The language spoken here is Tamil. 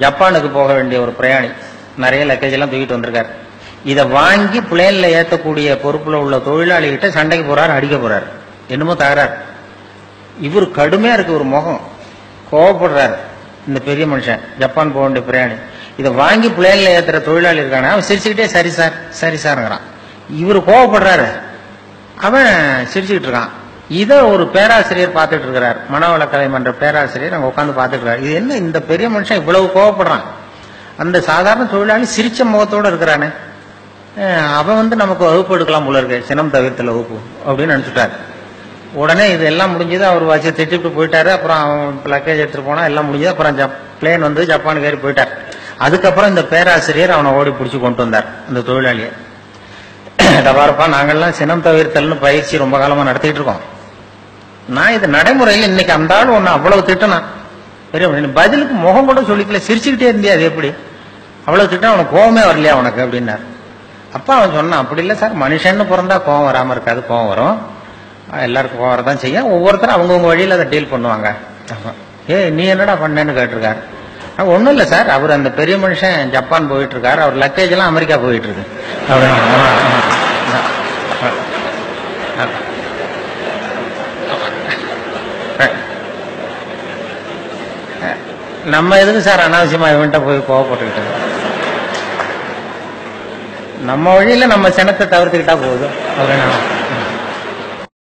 ஜப்பானுக்கு போக வேண்டிய ஒரு பிரயாணி. நிறைய லக்கேஜ் எல்லாம் தூக்கிட்டு வந்திருக்காரு. இதை வாங்கி பிளேன்ல ஏற்றக்கூடிய பொறுப்புல உள்ள தொழிலாளிகிட்ட சண்டைக்கு போறாரு அடிக்க போறாரு. என்னமோ தகராறு. இவர் கடுமையா இருக்கு ஒரு முகம். கோவப்படுறாரு இந்த பெரிய மனுஷன். ஜப்பான் போக வேண்டிய பிரயாணி. இதை வாங்கி பிளேன்ல ஏத்துற தொழிலாளி இருக்கானா? அவன் சிரிச்சுக்கிட்டே சரி சார் சரி சாருங்கிறான். இவர் கோவப்படுறாரு. அவன் சிரிச்சுக்கிட்டு இருக்கான். இதை ஒரு பேராசிரியர் பார்த்துட்டு இருக்கிறார். மனவளக்கலை மன்ற பேராசிரியர் அங்கே உட்காந்து பார்த்துட்டு இது என்ன? இந்த பெரிய மனுஷன் இவ்வளவு கோவப்படுறான். அந்த சாதாரண தொழிலாளி சிரிச்ச முகத்தோடு இருக்கிறானே. அவன் வந்து நமக்கு வகுப்பு எடுக்கலாம் போல இருக்கு. சினம் தவிர்த்தல வகுப்பு அப்படின்னு நினச்சிட்டார். உடனே இது எல்லாம் முடிஞ்சது அவர் வச்சு திட்டிட்டு போயிட்டாரு. அப்புறம் அவன் லக்கேஜ் எடுத்துட்டு போனா எல்லாம் முடிஞ்சது. அப்புறம் ஜப் பிளேன் வந்து ஜப்பானுக்கு ஏறி போயிட்டார். அதுக்கப்புறம் இந்த பேராசிரியர் அவனை ஓடி பிடிச்சி கொண்டு வந்தார் அந்த தொழிலாளியை. இதை நாங்கள்லாம் நாங்கெல்லாம் சினம் தவிர்த்தல்னு பயிற்சி ரொம்ப காலமாக நடத்திட்டு இருக்கோம். நான் இது நடைமுறையில் இன்னைக்கு அந்த ஆள் ஒன்னு அவ்வளவு திட்டனா. பெரிய பதிலுக்கு முகம் கூட சொல்லிக்கல சிரிச்சுக்கிட்டே இருந்தியா அது எப்படி? அவ்வளவு திட்டம் அவனுக்கு கோவமே வரலையா உனக்கு அப்படின்னார். அப்பா அவன் சொன்னான் அப்படி இல்லை சார் மனுஷன்னு பிறந்தா கோவம் வராம இருக்காது கோவம் வரும். எல்லாருக்கும் கோவம் வரதான் செய்யும். ஒவ்வொருத்தரும் அவங்கவுங்க வழியில அதை டீல் பண்ணுவாங்க. ஏ ஏய் நீ என்னடா பண்ணேன்னு கேட்டிருக்காரு? அஹ் ஒண்ணும் இல்ல சார். அவர் அந்த பெரிய மனுஷன் ஜப்பான் போயிட்டு இருக்காரு. அவர் லக்கேஜ் எல்லாம் அமெரிக்கா போயிட்டு இருக்கு. நம்ம எதுக்கு சார் அனாவசியமா இவன்ட்ட போய் கோவப்பட்டுக்கிட்டு நம்ம வழியில நம்ம சினத்தை தவிர்த்துக்கிட்டா போதும். அப்படின்னா